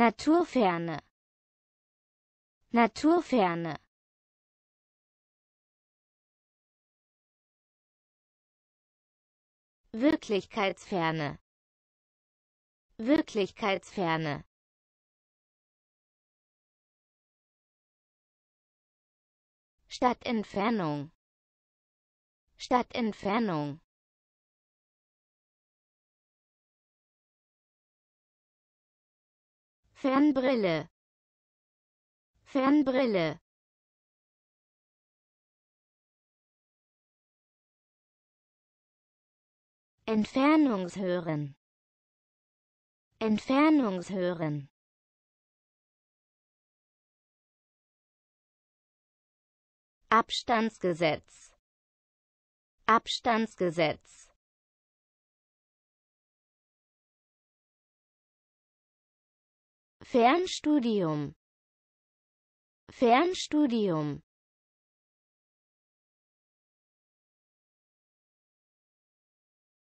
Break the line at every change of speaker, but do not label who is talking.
Naturferne. Naturferne. Wirklichkeitsferne. Wirklichkeitsferne. Stadtentfernung. Stadtentfernung Fernbrille. Fernbrille. Entfernungshören. Entfernungshören. Abstandsgesetz. Abstandsgesetz Fernstudium. Fernstudium